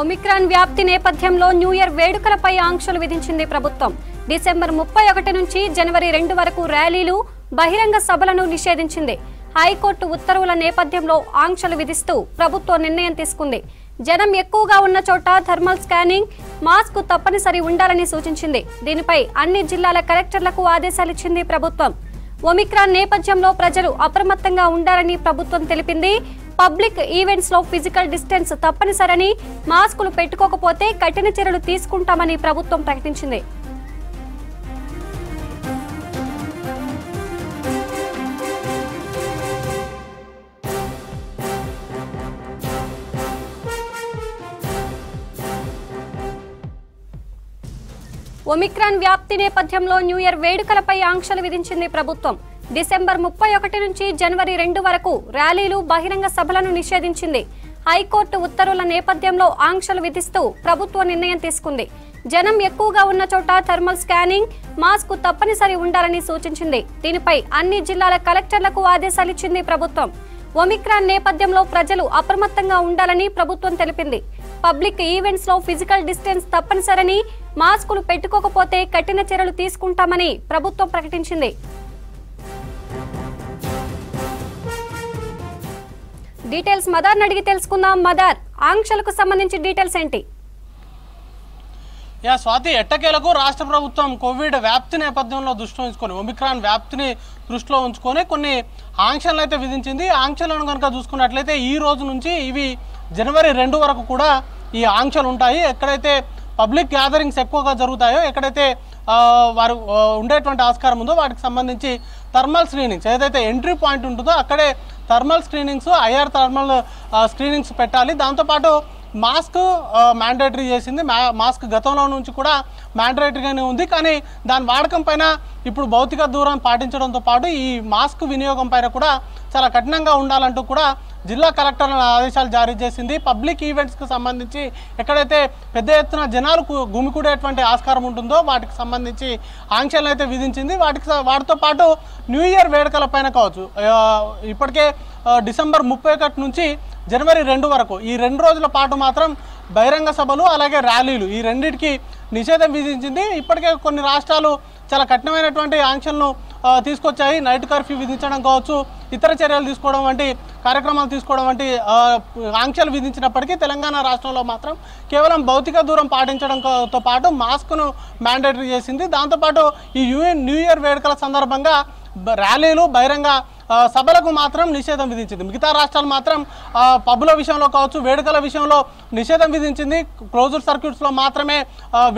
Omicron వ్యాప్తి నేపథ్యంలో new year వేడుకలపై ఆంక్షలు విధించింది ప్రభుత్వం. డిసెంబర్ ముప్పై ఒకటి నుంచి జనవరి రెండు వరకు ర్యాలీలు బహిరంగ సభలను నిషేధించింది. హైకోర్టు ఉత్తర్వుల నేపథ్యంలో ఆంక్షలు విధిస్తూ ప్రభుత్వం నిర్ణయం తీసుకుంది. జనం ఎక్కువగా ఉన్న చోట థర్మల్ స్కానింగ్ మాస్క్ తప్పనిసరి ఉండాలని సూచించింది. దీనిపై అన్ని జిల్లాల కలెక్టర్లకు ఆదేశాలిచ్చింది ప్రభుత్వం. ఒమిక్రాన్ నేపథ్యంలో ప్రజలు అప్రమత్తంగా ఉండాలని ప్రభుత్వం తెలిపింది. పబ్లిక్ ఈవెంట్స్లో ఫిజికల్ డిస్టెన్స్ తప్పనిసరని మాస్కులు పెట్టుకోకపోతే కఠిన చర్యలు తీసుకుంటామని ప్రభుత్వం ప్రకటించింది. ఒమిక్రాన్ వ్యాప్తి నేపథ్యంలో న్యూ ఇయర్ వేడుకలపై ఆంక్షలు విధించింది ప్రభుత్వం. డిసెంబర్ ముప్పై ఒకటి నుంచి జనవరి రెండు వరకు ర్యాలీలు బహిరంగ సభలను నిషేధించింది. హైకోర్టు ఉత్తర్వుల నేపథ్యంలో ఆంక్షలు విధిస్తూ ప్రభుత్వ నిర్ణయం తీసుకుంది. జనం ఎక్కువగా ఉన్న చోట థర్మల్ స్కానింగ్ మాస్క్ తప్పనిసరి ఉండాలని సూచించింది. దీనిపై అన్ని జిల్లాల కలెక్టర్లకు ఆదేశాలిచ్చింది ప్రభుత్వం. ఒమిక్రాన్ నేపథ్యంలో ప్రజలు అప్రమత్తంగా ఉండాలని ప్రభుత్వం తెలిపింది. పబ్లిక్ ఈవెంట్స్లో ఫిజికల్ డిస్టెన్స్ తప్పనిసరని మాస్కులు పెట్టుకోకపోతే కఠిన చర్యలు తీసుకుంటామని ప్రభుత్వం ప్రకటించింది. డీటెయిల్స్ మదర్ని అడిగి తెలుసుకుందాం. మదర్ ఆంక్షలకు సంబంధించి డీటెయిల్స్ ఏంటి? యా స్వాతి ఎట్టకేలకు రాష్ట్ర ప్రభుత్వం కోవిడ్ వ్యాప్తి నేపథ్యంలో దృష్టిలో ఉంచుకొని ఒమిక్రాన్ వ్యాప్తిని దృష్టిలో ఉంచుకొని కొన్ని ఆంక్షలను అయితే విధించింది. ఆంక్షలను కనుక చూసుకున్నట్లయితే ఈ రోజు నుంచి ఇవి జనవరి రెండు వరకు కూడా ఈ ఆంక్షలు ఉంటాయి. ఎక్కడైతే పబ్లిక్ గ్యాదరింగ్స్ ఎక్కువగా జరుగుతాయో ఎక్కడైతే వారు ఉండేటువంటి ఆస్కారం ఉందో వాటికి సంబంధించి థర్మల్ స్క్రీనింగ్స్ ఏదైతే ఎంట్రీ పాయింట్ ఉంటుందో అక్కడే thermal screenings IR thermal screenings పెట్టాలి. దాంతోపాటు మాస్క్ మ్యాండేటరీ చేసింది. మా- మాస్క్ గతంలో నుంచి కూడా మ్యాండేటరీగానే ఉంది. కానీ దాని వాడకం పైన ఇప్పుడు భౌతిక దూరం పాటించడంతో పాటు ఈ మాస్క్ వినియోగం పైన కూడా చాలా కఠినంగా ఉండాలంటూ కూడా జిల్లా కలెక్టర్ ఆదేశాలు జారీ చేసింది. పబ్లిక్ ఈవెంట్స్కి సంబంధించి ఎక్కడైతే పెద్ద ఎత్తున జనాలు కు- గుమికూడేటువంటి ఆస్కారం ఉంటుందో వాటికి సంబంధించి ఆంక్షలను అయితే విధించింది. వాటికి వాటితో పాటు న్యూ ఇయర్ వేడుకల పైన కావచ్చు. ఇప్పటికే డిసెంబర్ ముప్పై ఒకటి నుంచి జనవరి రెండు వరకు ఈ రెండు రోజుల పాటు మాత్రం బహిరంగ సభలు అలాగే ర్యాలీలు ఈ రెండింటికి నిషేధం విధించింది. ఇప్పటికే కొన్ని రాష్ట్రాలు చాలా కఠినమైనటువంటి ఆంక్షలను తీసుకొచ్చాయి. నైట్ కర్ఫ్యూ విధించడం కావచ్చు ఇతర చర్యలు తీసుకోవడం వంటి కార్యక్రమాలు తీసుకోవడం వంటి ఆంక్షలు విధించినప్పటికీ తెలంగాణ రాష్ట్రంలో మాత్రం కేవలం భౌతిక దూరం పాటించడంతో పాటు మాస్క్ను మ్యాండేటరీ చేసింది. దాంతోపాటు ఈ యూఎన్ న్యూ ఇయర్ వేడుకల సందర్భంగా బ- ర్యాలీలు బహిరంగ సభలకు మాత్రం నిషేధం విధించింది. మిగతా రాష్ట్రాలు మాత్రం పబ్బుల విషయంలో కావచ్చు వేడుకల విషయంలో నిషేధం విధించింది. క్లోజ్డ్ సర్క్యూట్స్లో మాత్రమే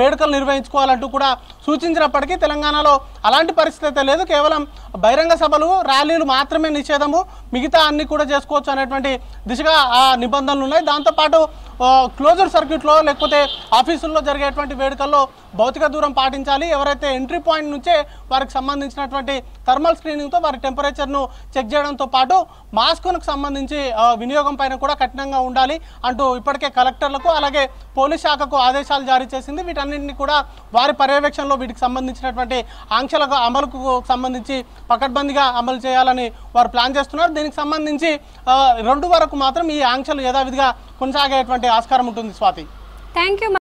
వేడుకలు నిర్వహించుకోవాలంటూ కూడా సూచించినప్పటికీ తెలంగాణలో అలాంటి పరిస్థితి అయితే లేదు. కేవలం బహిరంగ సభలు ర్యాలీలు మాత్రమే నిషేధము. మిగతా అన్ని కూడా చేసుకోవచ్చు అనేటువంటి దిశగా ఆ నిబంధనలు ఉన్నాయి. దాంతోపాటు క్లోజర్ సర్క్యూట్లో లేకపోతే ఆఫీసుల్లో జరిగేటువంటి వేడుకల్లో భౌతిక దూరం పాటించాలి. ఎవరైతే ఎంట్రీ పాయింట్ నుంచే వారికి సంబంధించినటువంటి థర్మల్ స్క్రీనింగ్తో వారి టెంపరేచర్ను చెక్ చేయడంతో పాటు మాస్కులకు సంబంధించి వినియోగం పైన కూడా కఠినంగా ఉండాలి అంటూ ఇప్పటికే కలెక్టర్లకు అలాగే పోలీస్ శాఖకు ఆదేశాలు జారీ చేసింది. వీటన్నింటినీ కూడా వారి పర్యవేక్షణలో వీటికి సంబంధించినటువంటి ఆంక్షలకు అమలుకు సంబంధించి పకడ్బందీగా అమలు చేయాలని వారు ప్లాన్ చేస్తున్నారు. దీనికి సంబంధించి రెండు వరకు మాత్రం ఈ ఆంక్షలు యథావిధిగా కొనసాగేటువంటి ఆస్కారం ఉంటుంది స్వాతి. Thank you